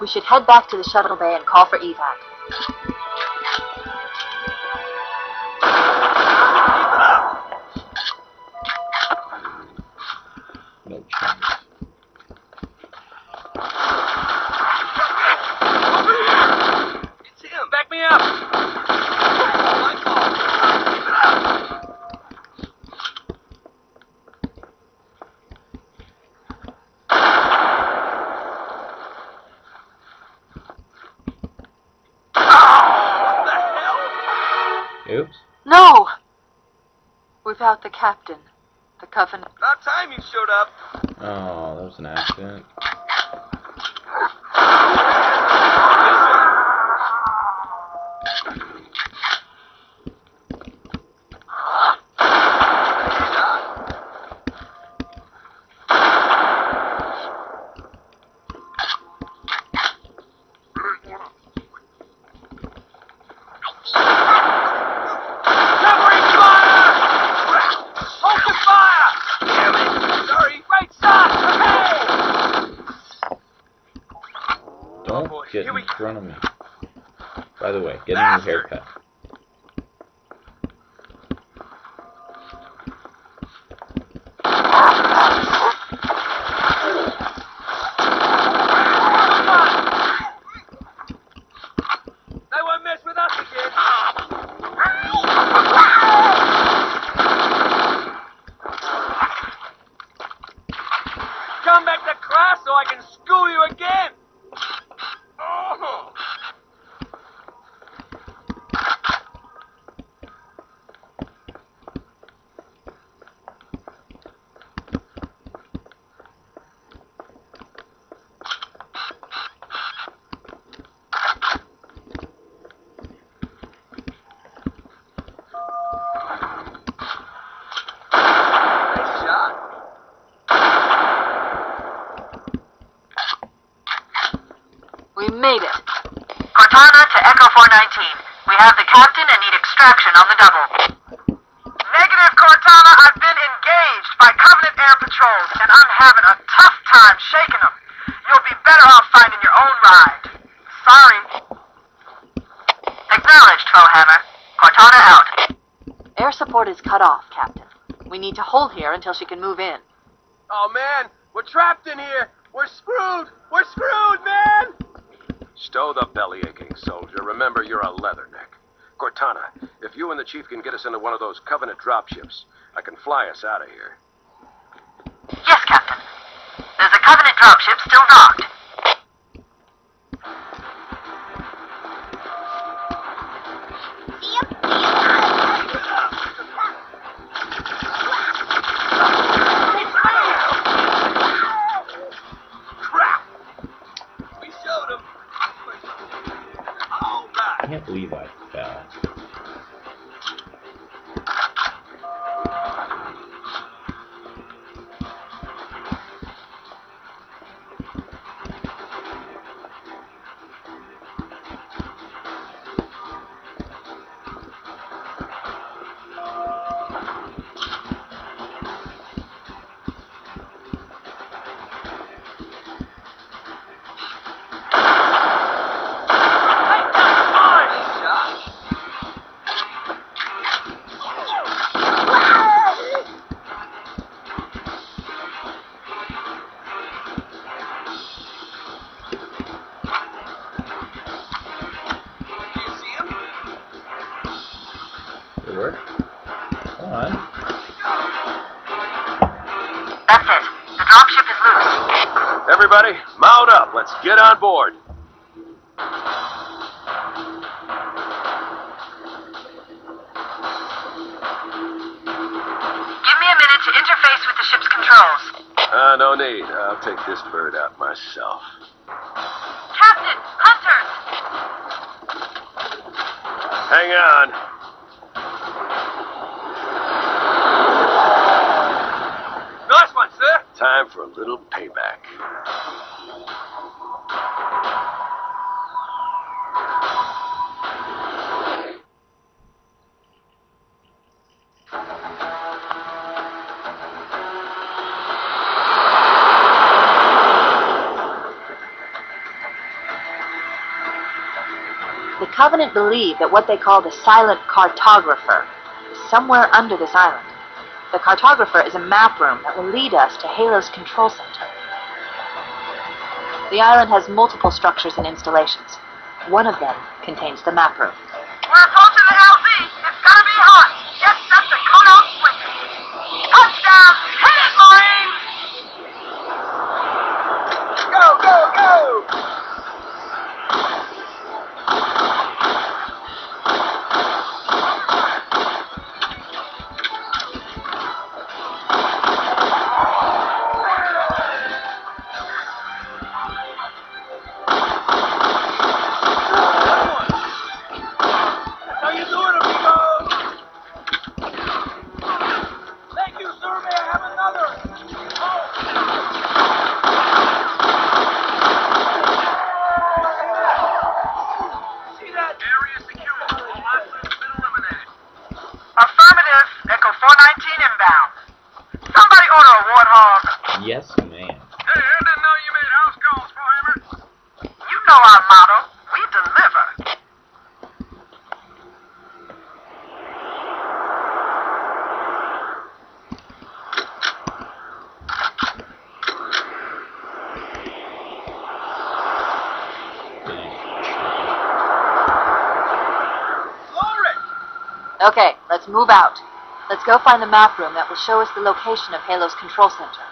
We should head back to the shuttle bay and call for evac. Oops. No! Without the captain, the Covenant. About time you showed up. Oh, that was an accident. Don't boy, get here in we go. front of me. By the way, get a ah! Bastard. haircut. They won't mess with us again. Come back to class so I can school you again. Oh. Nice shot. We made it. Cortana to Echo 419. We have the captain and need extraction on the double. Negative, Cortana. I've been engaged by Covenant Air Patrols, and I'm having a tough time shaking them. You'll be better off finding your own ride. Sorry. Acknowledged, Foehammer. Cortana out. Air support is cut off, Captain. We need to hold here until she can move in. Oh man, we're trapped in here. We're screwed. We're screwed, man. Stow the belly aching, soldier. Remember, you're a leatherneck. Cortana, if you and the chief can get us into one of those Covenant dropships, I can fly us out of here. Yes, Captain. There's a Covenant dropship still docked. Worked. Come on. That's it. The dropship is loose. Everybody, mount up. Let's get on board. Give me a minute to interface with the ship's controls. Uh, no need. I'll take this bird out myself. Captain, hunters! Hang on. a little payback. The Covenant believe that what they call the silent cartographer is somewhere under this island. The cartographer is a map room that will lead us to Halo's control center. The island has multiple structures and installations. One of them contains the map room. We're approaching the LZ. It's gonna be hot. Okay, let's move out. Let's go find the map room that will show us the location of Halo's control center.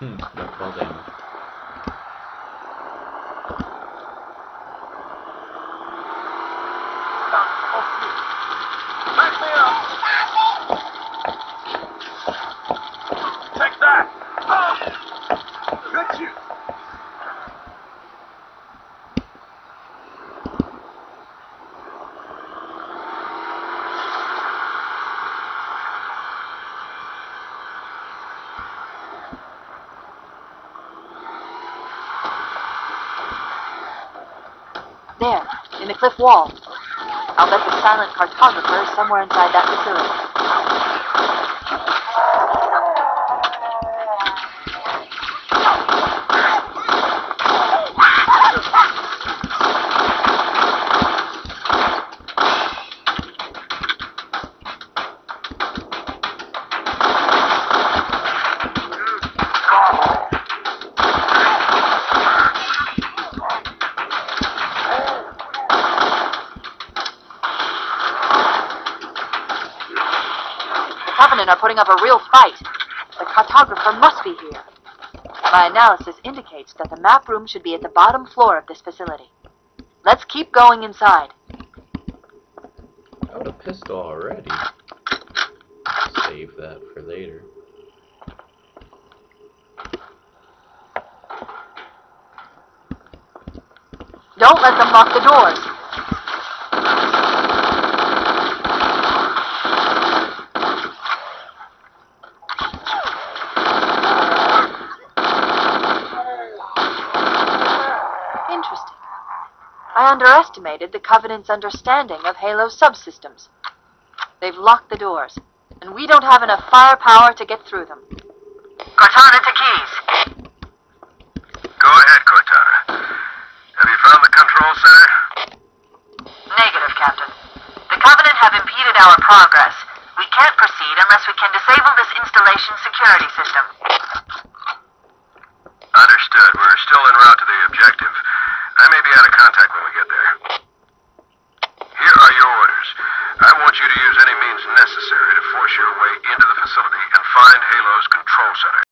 嗯要包在 in the cliff wall. I'll bet the silent cartographer is somewhere inside that facility. Are putting up a real fight. The cartographer must be here. My analysis indicates that the map room should be at the bottom floor of this facility. Let's keep going inside. I Got a pistol already. Save that for later. Don't let them lock the doors. Interesting. I underestimated the Covenant's understanding of Halo subsystems. They've locked the doors, and we don't have enough firepower to get through them. Cortana to Keys. Go ahead, Cortana. Have you found the control center? Negative, Captain. The Covenant have impeded our progress. We can't proceed unless we can disable this installation security system. Understood. We're still en route to the objective. I may be out of contact when we get there. Here are your orders. I want you to use any means necessary to force your way into the facility and find Halo's control center.